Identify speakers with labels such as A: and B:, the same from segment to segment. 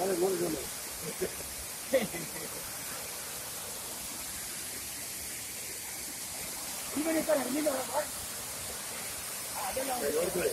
A: 誰もるじゃない。
B: 今ねから見たら、あ、でも、よくれ。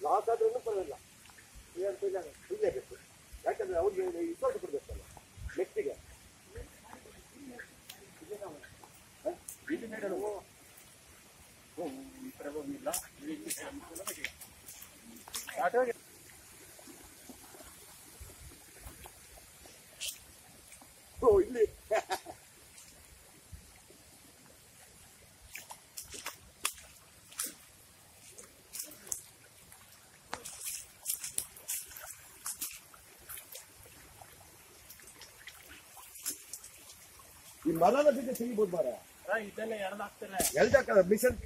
A: ಲಾಸ್ ಆದ್ರೂ ಪರವಾಗಿಲ್ಲ ಏನಂತ ಇಲ್ಲ ಇರಲೇಬೇಕು ಯಾಕಂದ್ರೆ ಅವ್ರಿಗೆ ವಿಶ್ವಾಸ ಓ ಇಲ್ಲಿ ಈ ಮರನ ಬಿದ್ದು ತೆಗಿಬೋದು ಮರ
B: ಇದನ್ನೇ ಎರಡಾಗ್ತಾರೆ
A: ಎಲ್ದಾಕ machine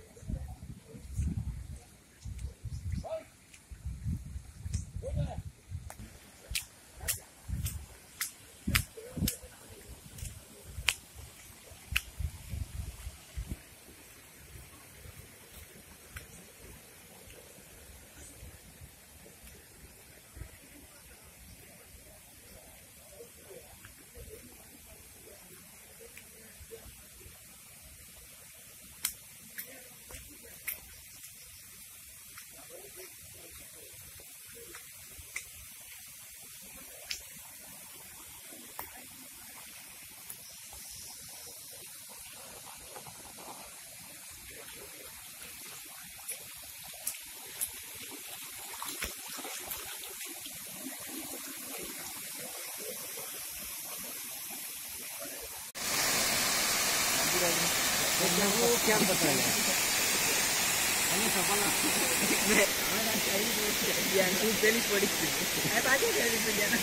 C: Yang tu beli polis. Saya baca dari tu jangan.